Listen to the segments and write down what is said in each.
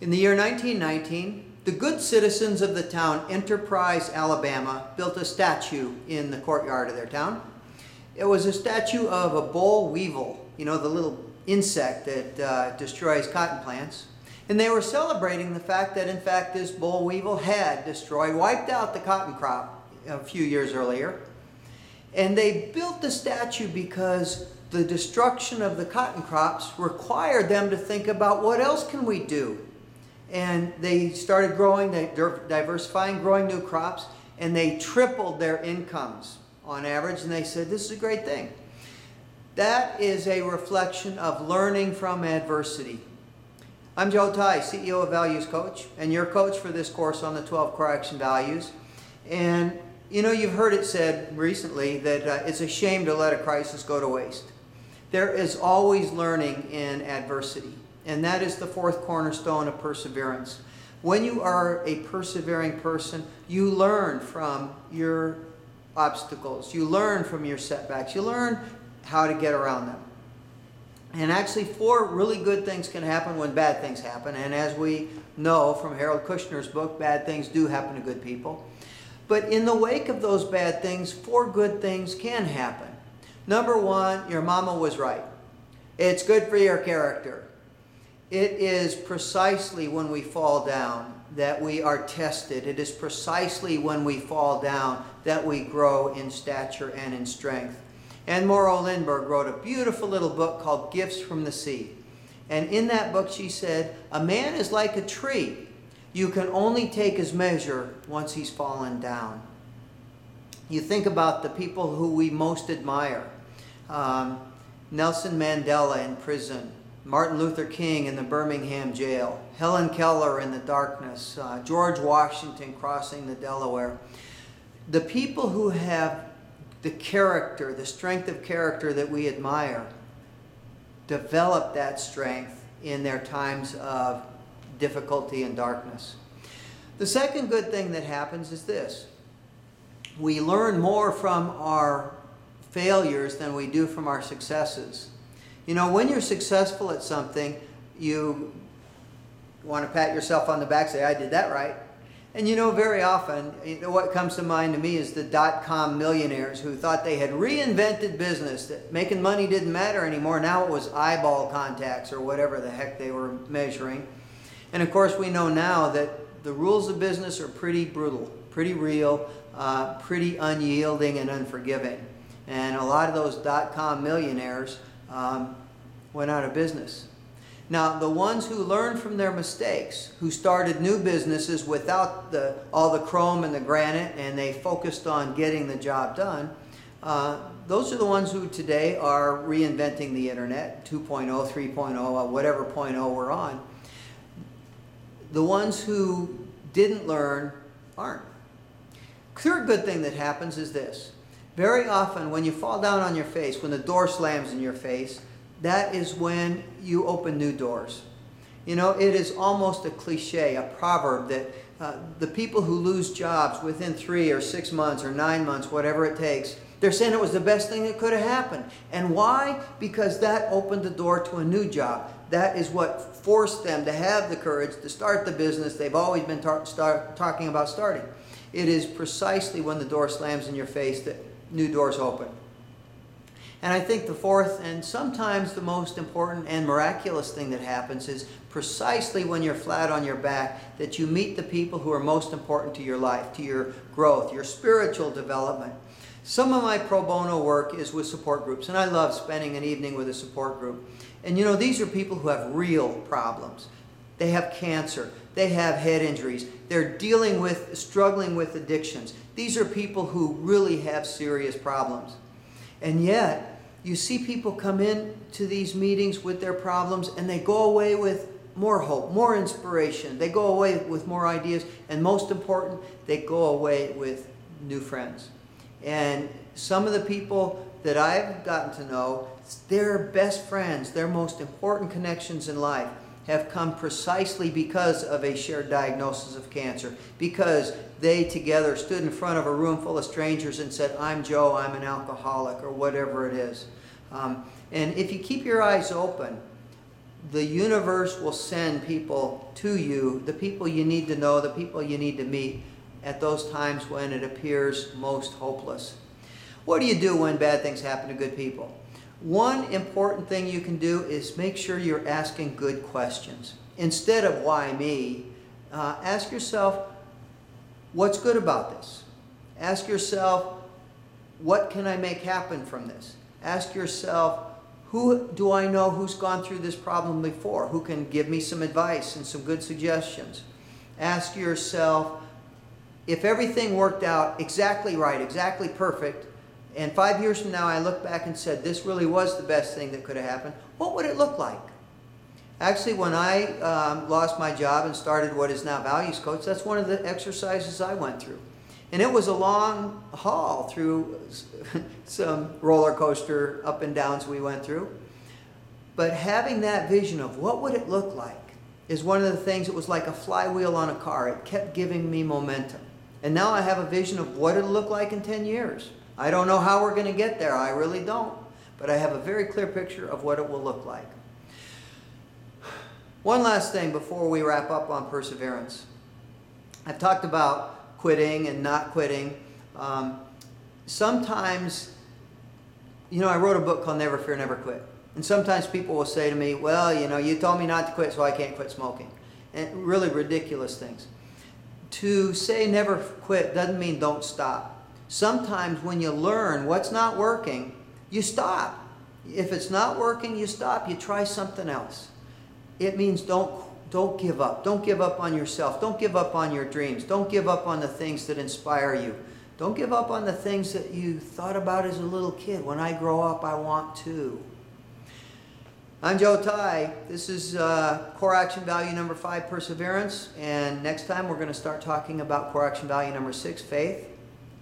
In the year 1919, the good citizens of the town Enterprise, Alabama, built a statue in the courtyard of their town. It was a statue of a boll weevil, you know, the little insect that uh, destroys cotton plants. And they were celebrating the fact that, in fact, this boll weevil had destroyed, wiped out the cotton crop a few years earlier. And they built the statue because the destruction of the cotton crops required them to think about what else can we do and they started growing, they diversifying, growing new crops, and they tripled their incomes on average. And they said, This is a great thing. That is a reflection of learning from adversity. I'm Joe Tye, CEO of Values Coach, and your coach for this course on the 12 Core Action Values. And you know, you've heard it said recently that uh, it's a shame to let a crisis go to waste. There is always learning in adversity and that is the fourth cornerstone of perseverance. When you are a persevering person, you learn from your obstacles, you learn from your setbacks, you learn how to get around them. And actually, four really good things can happen when bad things happen. And as we know from Harold Kushner's book, bad things do happen to good people. But in the wake of those bad things, four good things can happen. Number one, your mama was right. It's good for your character. It is precisely when we fall down that we are tested. It is precisely when we fall down that we grow in stature and in strength. And Morrow Lindbergh wrote a beautiful little book called Gifts from the Sea. And in that book, she said, A man is like a tree. You can only take his measure once he's fallen down. You think about the people who we most admire um, Nelson Mandela in prison, Martin Luther King in the Birmingham jail, Helen Keller in the darkness, uh, George Washington crossing the Delaware. The people who have the character, the strength of character that we admire, develop that strength in their times of difficulty and darkness. The second good thing that happens is this we learn more from our failures than we do from our successes. You know, when you're successful at something, you want to pat yourself on the back, say, I did that right. And you know, very often, you know, what comes to mind to me is the dot com millionaires who thought they had reinvented business, that making money didn't matter anymore. Now it was eyeball contacts or whatever the heck they were measuring. And of course, we know now that the rules of business are pretty brutal, pretty real, uh, pretty unyielding, and unforgiving. And a lot of those dot com millionaires um, went out of business. Now, the ones who learned from their mistakes, who started new businesses without the, all the chrome and the granite, and they focused on getting the job done, uh, those are the ones who today are reinventing the internet 2.0, 3.0, whatever point oh we're on. The ones who didn't learn aren't. Third good thing that happens is this very often, when you fall down on your face, when the door slams in your face, that is when you open new doors. You know, it is almost a cliche, a proverb that uh, the people who lose jobs within three or six months or nine months, whatever it takes, they're saying it was the best thing that could have happened. And why? Because that opened the door to a new job. That is what forced them to have the courage to start the business they've always been tar- talking about starting. It is precisely when the door slams in your face that new doors open. And I think the fourth and sometimes the most important and miraculous thing that happens is precisely when you're flat on your back that you meet the people who are most important to your life, to your growth, your spiritual development. Some of my pro bono work is with support groups, and I love spending an evening with a support group. And you know, these are people who have real problems. They have cancer, they have head injuries, they're dealing with, struggling with addictions. These are people who really have serious problems. And yet, you see people come in to these meetings with their problems and they go away with more hope, more inspiration. They go away with more ideas. And most important, they go away with new friends. And some of the people that I've gotten to know, their best friends, their most important connections in life have come precisely because of a shared diagnosis of cancer, because they together stood in front of a room full of strangers and said, I'm Joe, I'm an alcoholic, or whatever it is. Um, and if you keep your eyes open, the universe will send people to you, the people you need to know, the people you need to meet at those times when it appears most hopeless. What do you do when bad things happen to good people? One important thing you can do is make sure you're asking good questions. Instead of why me, uh, ask yourself, what's good about this? Ask yourself, what can I make happen from this? Ask yourself, who do I know who's gone through this problem before? Who can give me some advice and some good suggestions? Ask yourself, if everything worked out exactly right, exactly perfect, and five years from now I look back and said, this really was the best thing that could have happened, what would it look like? Actually, when I um, lost my job and started what is now Values Coach, that's one of the exercises I went through. And it was a long haul through some roller coaster up and downs we went through. But having that vision of what would it look like is one of the things that was like a flywheel on a car. It kept giving me momentum. And now I have a vision of what it'll look like in 10 years. I don't know how we're going to get there. I really don't. But I have a very clear picture of what it will look like. One last thing before we wrap up on perseverance. I've talked about quitting and not quitting. Um, sometimes, you know, I wrote a book called Never Fear, Never Quit. And sometimes people will say to me, well, you know, you told me not to quit, so I can't quit smoking. And really ridiculous things. To say never quit doesn't mean don't stop. Sometimes when you learn what's not working, you stop. If it's not working, you stop. You try something else. It means don't don't give up. Don't give up on yourself. Don't give up on your dreams. Don't give up on the things that inspire you. Don't give up on the things that you thought about as a little kid. When I grow up, I want to. I'm Joe Tye. This is uh, core action value number five, perseverance. And next time we're going to start talking about core action value number six, faith.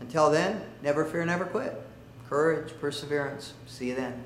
Until then, never fear, never quit. Courage, perseverance. See you then.